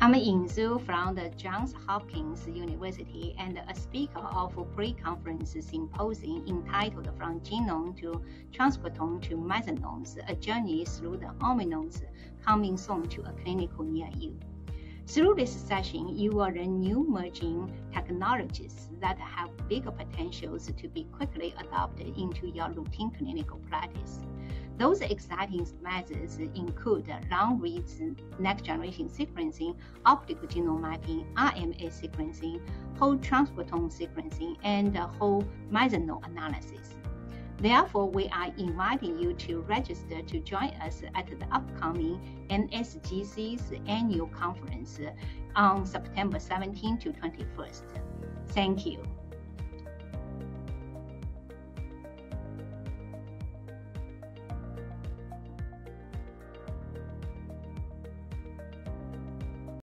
I'm Ying Zou from the Johns Hopkins University and a speaker of a pre-conference symposium entitled From Genome to Transcriptome to Methylomes, A Journey Through the Omninomes, coming soon to a clinical near you. Through this session, you will learn new emerging technologies that have bigger potentials to be quickly adopted into your routine clinical practice. Those exciting methods include long reads, next-generation sequencing, optical genome mapping, RNA sequencing, whole transcriptome sequencing, and whole methylome analysis. Therefore, we are inviting you to register to join us at the upcoming NSGC's annual conference on September 17 to 21st. Thank you.